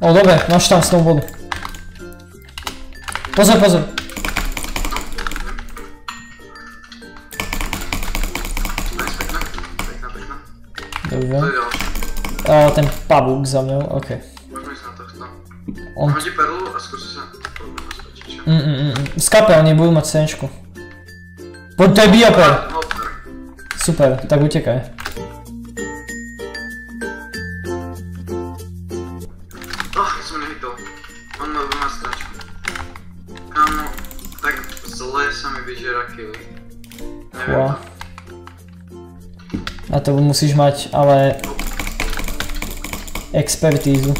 O, dobre, masz tam snowboard. Pozor, pozor. Dobrze. O, ten pabuk za mną, okej. On... Chodzi perlu, a. Mm, mm, mm. Skapę, nie był macęczku. Bo to. Hopper. Super, tak uciekaj. się na to. On ma wymazać. Kamo, tak zleje same wyzieraki. Nie wow. Na to musisz mać, ale... Ekspertizu.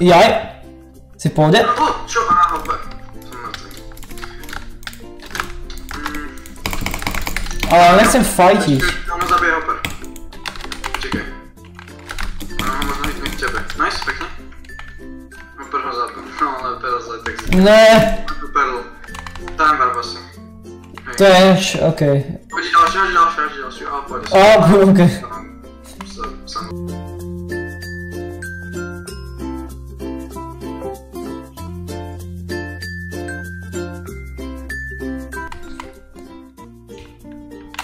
Jaj! Si pôjde? Čo? Á, hope. Ale nechcem fajtiť. Ne, Perlu. Time barb asi. to je už, okej. Hodí ďalší, hodí ďalší, hodí ďalší. A pôjde A, okej.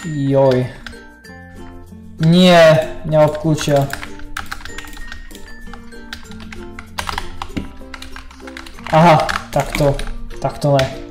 Joj. Nie, nie obklucia. Aha, tak to, tak to ne.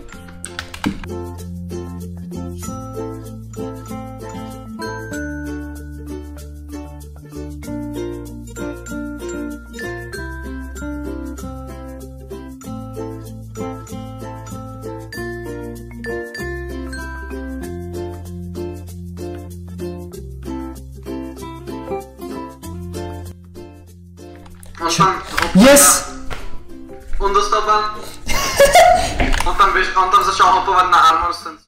Yes! On dostal ban. On tam, wiesz, on tam zaczął hopować na armor, stąd